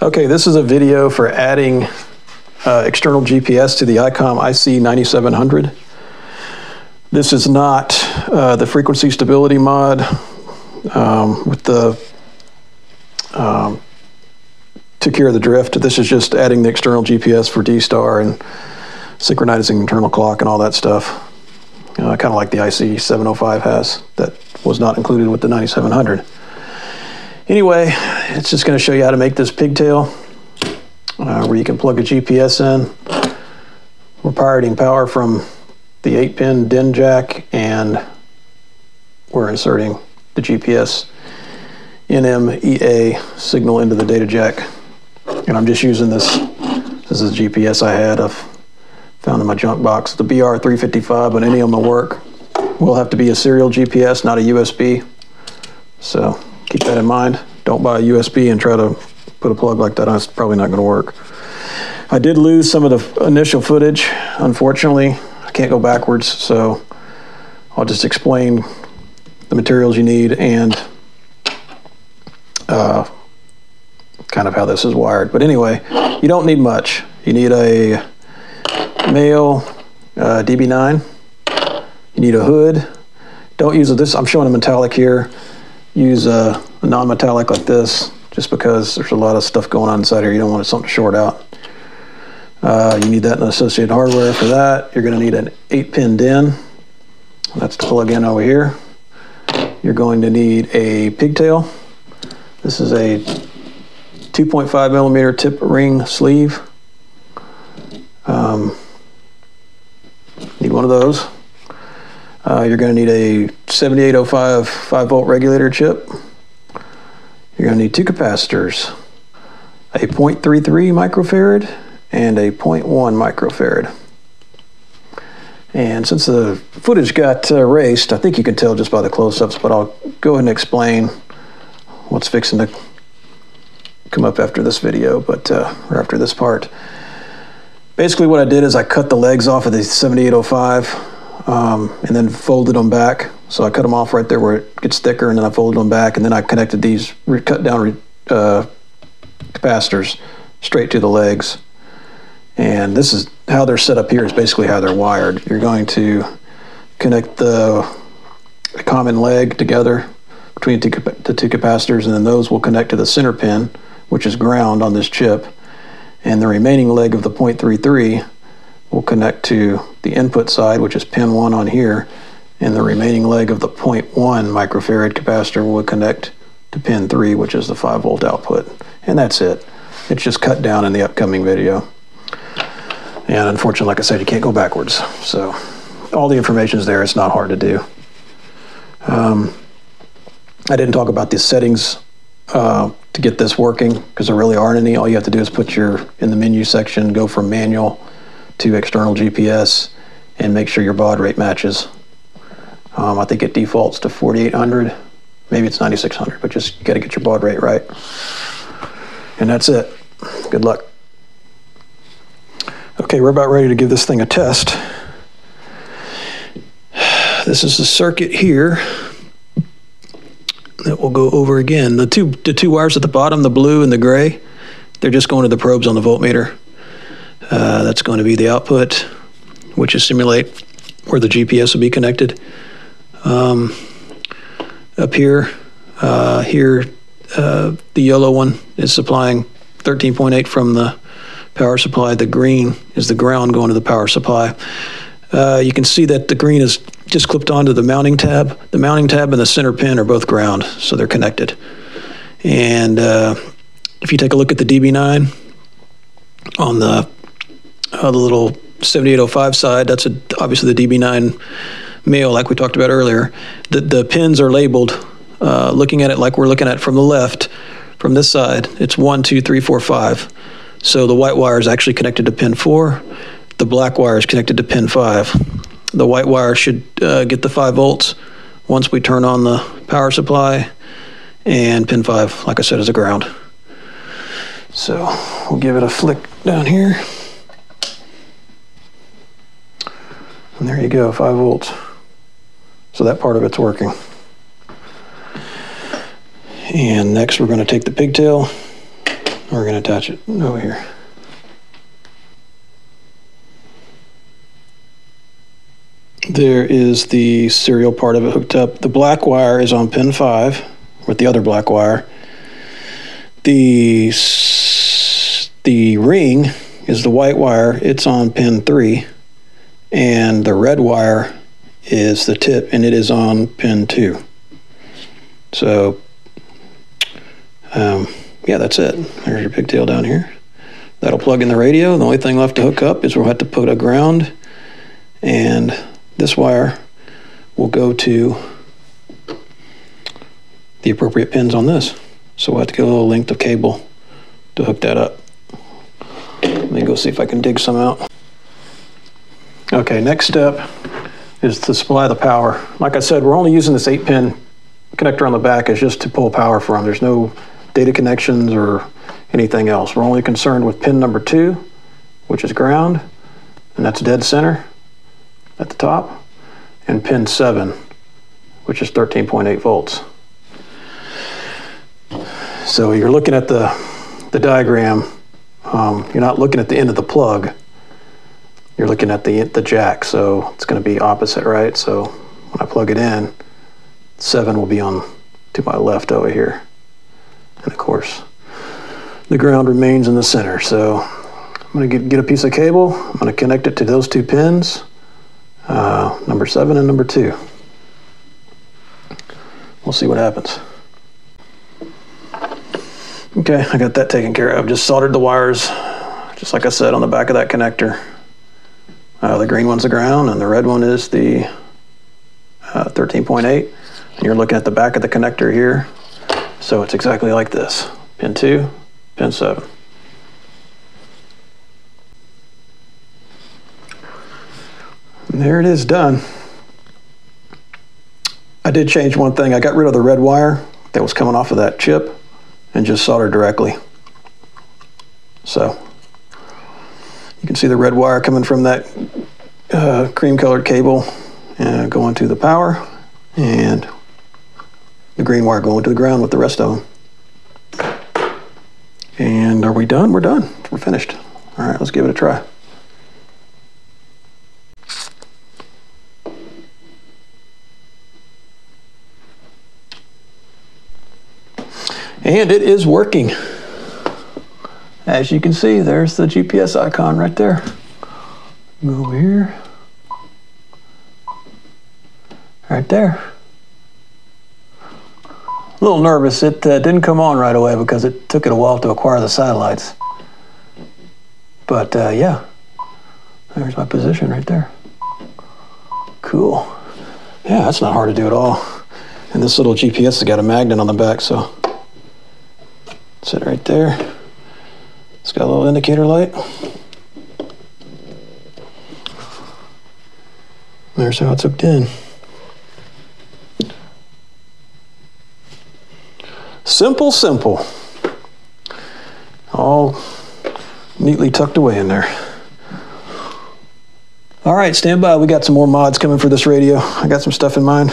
Okay, this is a video for adding uh, external GPS to the ICOM IC9700. This is not uh, the frequency stability mod um, with the um, took care of the drift. This is just adding the external GPS for D-Star and synchronizing internal clock and all that stuff. Uh, kind of like the IC705 has that was not included with the 9700. Anyway, it's just going to show you how to make this pigtail uh, where you can plug a GPS in. We're pirating power from the 8-pin DIN jack and we're inserting the GPS NMEA signal into the data jack. And I'm just using this, this is a GPS I had I've found in my junk box. The BR355, but any of them will work. Will have to be a serial GPS, not a USB. So keep that in mind. Don't buy a USB and try to put a plug like that on. It's probably not going to work. I did lose some of the initial footage, unfortunately. I can't go backwards, so I'll just explain the materials you need and uh, kind of how this is wired. But anyway, you don't need much. You need a male uh, DB9. You need a hood. Don't use this. I'm showing a metallic here. Use a, a non-metallic like this, just because there's a lot of stuff going on inside here. You don't want something to short out. Uh, you need that in associated hardware for that. You're going to need an 8-pin DIN. That's to plug in over here. You're going to need a pigtail. This is a 2.5 millimeter tip ring sleeve. Um, need one of those. Uh, you're going to need a 7805 5 volt regulator chip. You're going to need two capacitors, a 0.33 microfarad and a 0.1 microfarad. And since the footage got uh, erased, I think you can tell just by the close-ups, but I'll go ahead and explain what's fixing to come up after this video, but uh, or after this part. Basically what I did is I cut the legs off of the 7805 um, and then folded them back. So I cut them off right there where it gets thicker and then I folded them back and then I connected these cut down uh, capacitors straight to the legs. And this is how they're set up here is basically how they're wired. You're going to connect the, the common leg together between the two capacitors and then those will connect to the center pin which is ground on this chip, and the remaining leg of the 0.33 will connect to the input side, which is pin 1 on here, and the remaining leg of the 0.1 microfarad capacitor will connect to pin 3, which is the 5 volt output. And that's it. It's just cut down in the upcoming video. And unfortunately, like I said, you can't go backwards. So all the information is there. It's not hard to do. Um, I didn't talk about the settings uh, to get this working because there really aren't any. All you have to do is put your, in the menu section, go from manual to external GPS and make sure your baud rate matches. Um, I think it defaults to 4800, maybe it's 9600, but just got to get your baud rate right. And that's it. Good luck. Okay, we're about ready to give this thing a test. This is the circuit here that we'll go over again. The two, the two wires at the bottom, the blue and the gray, they're just going to the probes on the voltmeter. Uh, that's going to be the output, which is simulate where the GPS will be connected. Um, up here, uh, here, uh, the yellow one is supplying 13.8 from the power supply. The green is the ground going to the power supply. Uh, you can see that the green is just clipped onto the mounting tab. The mounting tab and the center pin are both ground, so they're connected. And uh, if you take a look at the DB9 on the, uh, the little 7805 side, that's a, obviously the DB9 male, like we talked about earlier. The, the pins are labeled, uh, looking at it like we're looking at from the left, from this side, it's one, two, three, four, five. So the white wire is actually connected to pin four. The black wire is connected to pin five. The white wire should uh, get the 5 volts once we turn on the power supply, and pin 5, like I said, is a ground. So we'll give it a flick down here. And there you go, 5 volts. So that part of it's working. And next we're going to take the pigtail We're going to attach it over here. There is the serial part of it hooked up. The black wire is on pin 5 with the other black wire. The, the ring is the white wire. It's on pin 3. And the red wire is the tip, and it is on pin 2. So, um, yeah, that's it. There's your pigtail down here. That'll plug in the radio. The only thing left to hook up is we'll have to put a ground and this wire will go to the appropriate pins on this. So we'll have to get a little length of cable to hook that up. Let me go see if I can dig some out. Okay, next step is to supply the power. Like I said, we're only using this 8 pin connector on the back is just to pull power from. There's no data connections or anything else. We're only concerned with pin number 2, which is ground, and that's dead center at the top, and pin 7, which is 13.8 volts. So you're looking at the, the diagram, um, you're not looking at the end of the plug, you're looking at the, the jack, so it's going to be opposite, right? So when I plug it in, 7 will be on to my left over here. And of course, the ground remains in the center. So I'm going to get, get a piece of cable, I'm going to connect it to those two pins, uh, number seven and number two. We'll see what happens. Okay, I got that taken care of. Just soldered the wires, just like I said, on the back of that connector. Uh, the green one's the ground, and the red one is the uh, 13.8. And you're looking at the back of the connector here. So it's exactly like this. Pin 2, pin 7. And there it is done. I did change one thing. I got rid of the red wire that was coming off of that chip and just soldered directly. So you can see the red wire coming from that uh, cream colored cable uh, going to the power and the green wire going to the ground with the rest of them. And are we done? We're done. We're finished. All right, let's give it a try. And it is working. As you can see, there's the GPS icon right there. Go over here. Right there. A little nervous. It uh, didn't come on right away because it took it a while to acquire the satellites. But uh, yeah, there's my position right there. Cool. Yeah, that's not hard to do at all. And this little GPS has got a magnet on the back, so Sit right there. It's got a little indicator light. There's how it's hooked in. Simple, simple. All neatly tucked away in there. All right, stand by. We got some more mods coming for this radio. I got some stuff in mind.